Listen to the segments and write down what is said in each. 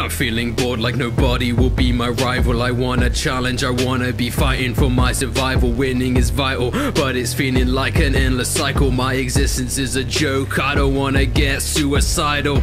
I'm feeling bored like nobody will be my rival. I wanna challenge, I wanna be fighting for my survival. Winning is vital, but it's feeling like an endless cycle. My existence is a joke, I don't wanna get suicidal.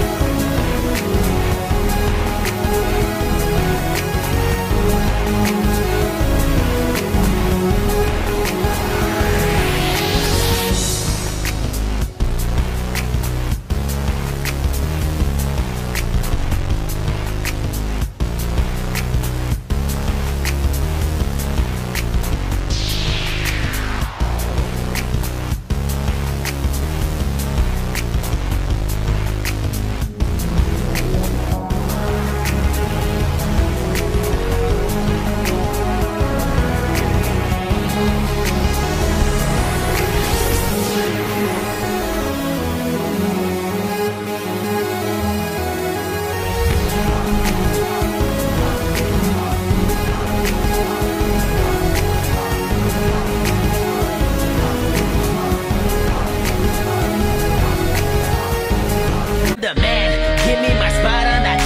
Bye.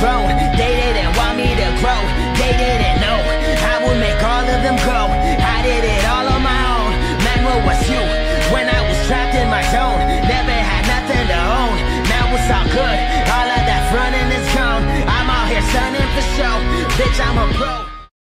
grown. They didn't want me to grow. They didn't.